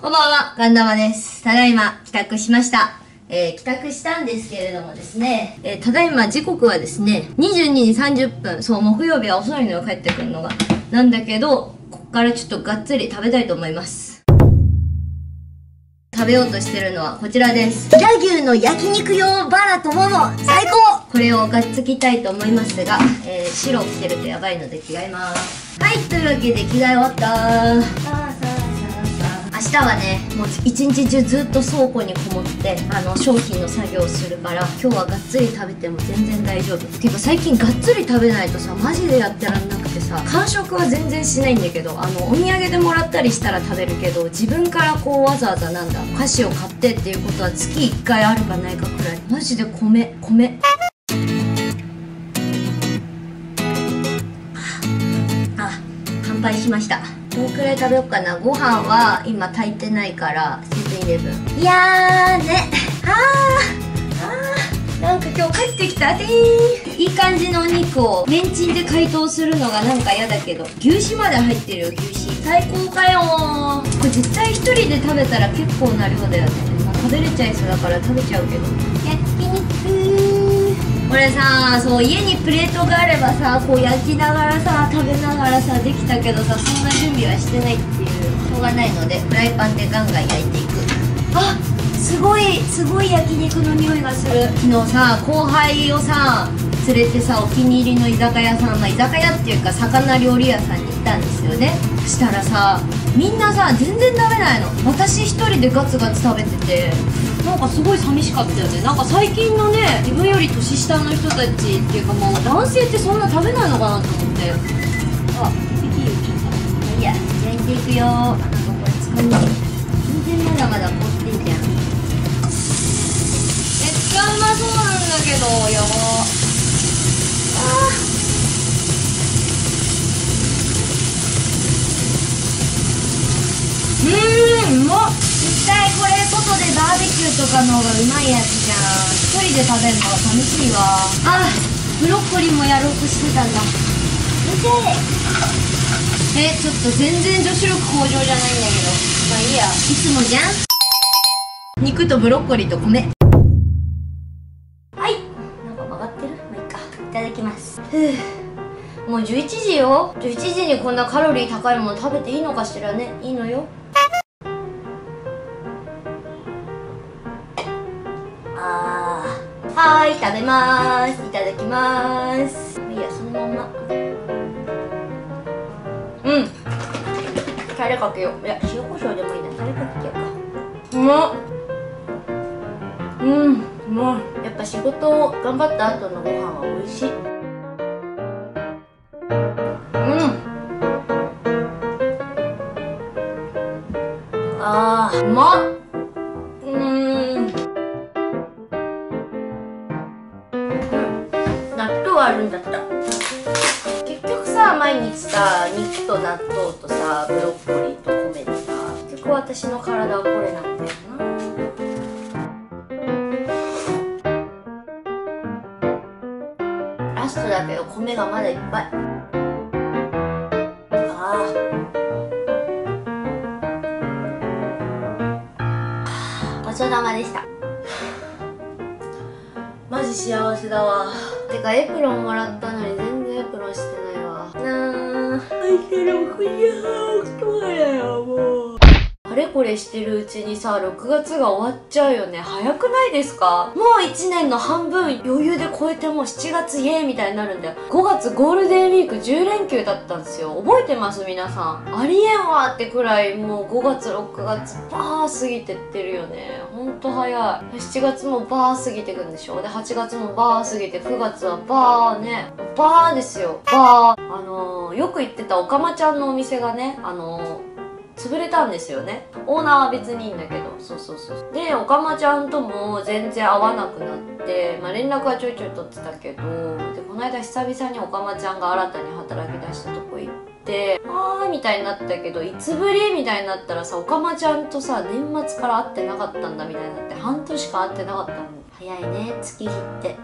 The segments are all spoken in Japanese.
こんばんは、ガンダマです。ただいま、帰宅しました。えー帰宅したんですけれどもですね、えーただいま時刻はですね、22時30分、そう、木曜日は遅いのよ、帰ってくるのが。なんだけど、こっからちょっとがっつり食べたいと思います。食べようとしてるのはこちらです。飛騨牛の焼肉用バラともも、最高これをがっつきたいと思いますが、えー白を着てるとやばいので着替えます。はい、というわけで着替え終わったさあさあさあさあ明日はね、もう一日中ずっと倉庫にこもって、あの、商品の作業をするから、今日はがっつり食べても全然大丈夫っ。ていうか最近がっつり食べないとさ、マジでやってらんなくてさ、完食は全然しないんだけど、あの、お土産でもらったりしたら食べるけど、自分からこうわざわざなんだ、菓子を買ってっていうことは月1回あるかないかくらい。マジで米、米。あ乾杯しましたどのくらい食べようかな。ご飯は今炊いてないからセブンイレブン。いやーね。あーあーなんか今日帰ってきた。てーいい感じのお肉を。レンチンで解凍するのがなんか嫌だけど。牛脂まで入ってるよ牛脂。最高かよー。これ絶対一人で食べたら結構な量だよね、まあ、食べれちゃいそうだから食べちゃうけど。焼肉これさそう家にプレートがあればさこう焼きながらさ食べながらさできたけどさそんな準備はしてないっていうしょうがないのでフライパンでガンガン焼いていく。あすごいすごい焼肉の匂いがする。昨日さ後輩をさ連れてさお気に入りの居酒屋さん、まあ、居酒屋っていうか魚料理屋さんに行ったんですよね。そしたらさみんなさ全然食べないの。私一人でガツガツ食べててなんかすごい寂しかったよね。なんか最近のね自分より年下の人たちっていうかもう男性ってそんな食べないのかなと思って。あいいよちょっといや焼いていくよ。なんかこれつかみ全然まだまだ凍ってんじゃん。めっちゃうまそうなんだけどやばあーうーんうまっ絶対これ外でバーベキューとかの方がうまいやつじゃん。一人で食べるのが寂しいわ。あブロッコリーもやろうとしてたんだ。見てえ。ちょっと全然女子力向上じゃないんだけど。まあいいや。いつもじゃん。肉とブロッコリーと米。はい。なんか曲がってる？まあいいか。いただきます。ふう。もう11時よ。11時にこんなカロリー高いもの食べていいのかしらね。いいのよあーはーい食べまーす。いただきまーす。いいやそのまんま。うん。タレかけよう。いや塩コショウでもいいなタレかけよう。かうまっうん。うまい。やっぱ仕事を頑張った後のご飯は美味しい。うん。あーうまっ。あるんだった。結局さ毎日さ肉と納豆とさブロッコリーと米でさ結局私の体はこれなんだよな。ラストだけど米がまだいっぱい。ああごちそうさまでした。マジ幸せだわ。てかエプロンもらったのに全然エプロンしてないわ。なあ。あれこれしてるうちにさ6月が終わっちゃうよね。早くないですか？もう1年の半分余裕で超えてもう7月イエーイみたいになるんだよ。5月ゴールデンウィーク10連休だったんですよ。覚えてます？皆さん。ありえんわってくらいもう5月6月バー過ぎてってるよね。ほんと早い。7月もバー過ぎてくんでしょ？で8月もバー過ぎて9月はバーね。バーですよ。バー。あのー、よく行ってたおかまちゃんのお店がねあのー潰れたんですよね。オーナーは別にいいんだけど。そうそうそうでおかまちゃんとも全然会わなくなって、まあ、連絡はちょいちょい取ってたけどでこの間久々におかまちゃんが新たに働き出したとこ行ってあーみたいになったけどいつぶりみたいになったらさおかまちゃんとさ年末から会ってなかったんだみたいになって半年間会ってなかったの。早いね月日って。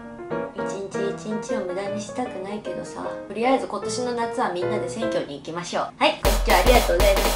一日一日を無駄にしたくないけどさとりあえず今年の夏はみんなで選挙に行きましょう。はいご視聴ありがとうございましたバイバイ